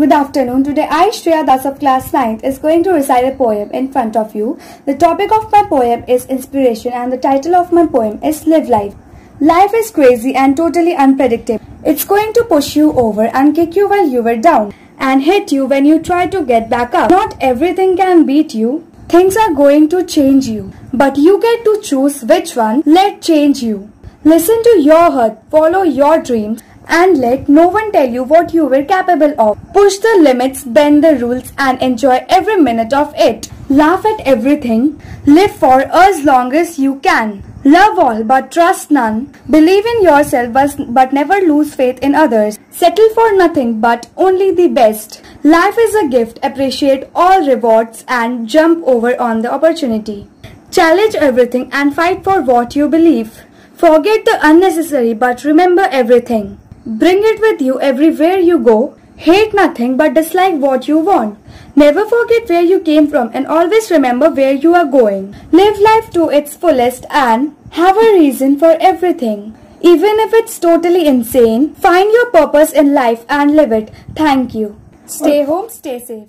Good afternoon. Today I, Shreya Das of class 9th, is going to recite a poem in front of you. The topic of my poem is inspiration and the title of my poem is Live Life. Life is crazy and totally unpredictable. It's going to push you over and kick you while you were down and hit you when you try to get back up. Not everything can beat you. Things are going to change you. But you get to choose which one let change you. Listen to your heart, follow your dreams and let no one tell you what you were capable of. Push the limits, bend the rules and enjoy every minute of it. Laugh at everything. Live for as long as you can. Love all but trust none. Believe in yourself but never lose faith in others. Settle for nothing but only the best. Life is a gift. Appreciate all rewards and jump over on the opportunity. Challenge everything and fight for what you believe. Forget the unnecessary but remember everything. Bring it with you everywhere you go. Hate nothing but dislike what you want. Never forget where you came from and always remember where you are going. Live life to its fullest and have a reason for everything. Even if it's totally insane, find your purpose in life and live it. Thank you. Stay home, stay safe.